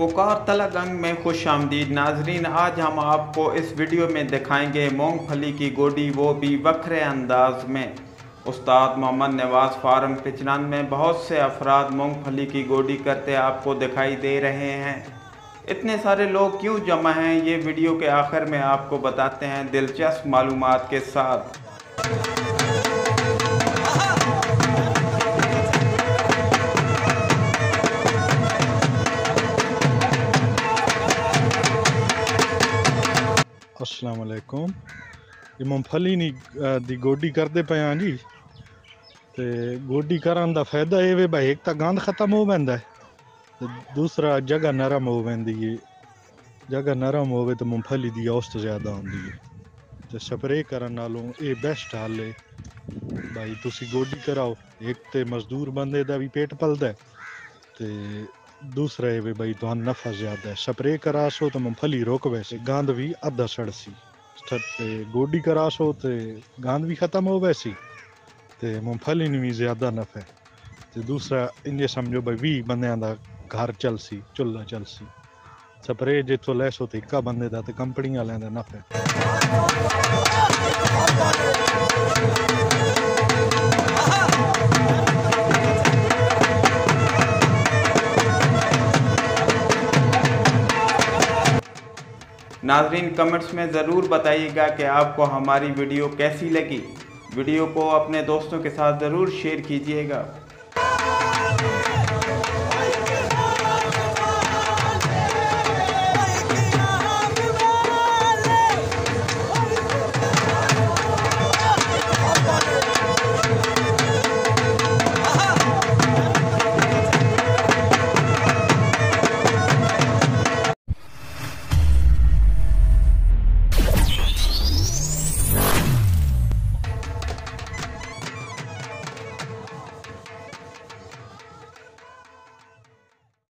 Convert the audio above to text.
पुकार तलक अंग में खुश आमदीद नाजरीन, आज हम आपको इस वीडियो में दिखाएँगे मूंगफली की गोडी, वो भी वक्र अंदाज में। उस्ताद मोहम्मद नवाज़ फार्म पिचनान में बहुत से अफराद मूंगफली की गोडी करते आपको दिखाई दे रहे हैं। इतने सारे लोग क्यों जमा हैं, ये वीडियो के आखिर में आपको बताते हैं दिलचस्प मालूम के साथ। ਅਸਲਾਮ ਵਾਲੇਕੁਮ ਇਹ ਮੂੰਗਫਲੀ ਨਹੀਂ ਦੀ ਗੋਡੀ ਕਰਦੇ ਪਏ ਹਾਂ ਜੀ। ਤੇ ਗੋਡੀ ਕਰਨ ਦਾ ਫਾਇਦਾ ਇਹ ਵੇ ਭਾਈ, ਇੱਕ ਤਾਂ ਗੰਦ ਖਤਮ ਹੋ ਜਾਂਦਾ ਹੈ ਤੇ ਦੂਸਰਾ ਜਗ੍ਹਾ ਨਰਮ ਹੋ ਜਾਂਦੀ ਹੈ ਜਗ੍ਹਾ ਨਰਮ ਹੋਵੇ ਤਾਂ ਮੂੰਗਫਲੀ ਦੀ ਔਸਤ ਜ਼ਿਆਦਾ ਹੁੰਦੀ ਹੈ ਤੇ ਸਪਰੇਅ ਕਰਨ ਨਾਲੋਂ ਇਹ ਬੈਸਟ ਹੱਲ ਹੈ ਭਾਈ, ਤੁਸੀਂ ਗੋਡੀ ਕਰਾਓ। ਇੱਕ ਤੇ ਮਜ਼ਦੂਰ ਬੰਦੇ ਦਾ ਵੀ ਪੇਟ ਪਲਦਾ ਹੈ ਤੇ ਦੂਸਰਾ ਇਹ ਵੀ ਬਈ ਤੁਹਾਨੂੰ ਨਫਾ ਜ਼ਿਆਦਾ ਹੈ। ਸਪਰੇਅ ਕਰਾਸੋ ਤਾਂ ਮੂੰਗਫਲੀ ਰੁਕ ਵੈਸੇ। ਗੰਦ ਵੀ ਅੱਧਾ ਸੜਸੀ ਤੇ ਗੋਡੀ ਕਰਾਸੋ ਤੇ ਗੰਦ ਵੀ ਖਤਮ ਹੋ ਵੈਸੀ ਤੇ ਮੂੰਗਫਲੀ ਨੂੰ ਵੀ ਜ਼ਿਆਦਾ ਨਫਾ ਹੈ। ਤੇ ਦੂਸਰਾ ਇੰਨੇ ਸਮਝੋ ਬਈ 20 ਬੰਦਿਆਂ ਦਾ ਘਰ ਚੱਲਸੀ ਚੁੱਲ੍ਹਾ ਚੱਲਸੀ ਸਪਰੇਅ ਜਿੱਥੋਂ ਲੈ ਸੋ ਤੇ ਇੱਕਾ ਬੰਦੇ ਦਾ ਤੇ ਕੰਪਨੀ ਵਾਲਿਆਂ ਦਾ ਨਫਾ नाजरीन, कमेंट्स में ज़रूर बताइएगा कि आपको हमारी वीडियो कैसी लगी। वीडियो को अपने दोस्तों के साथ ज़रूर शेयर कीजिएगा।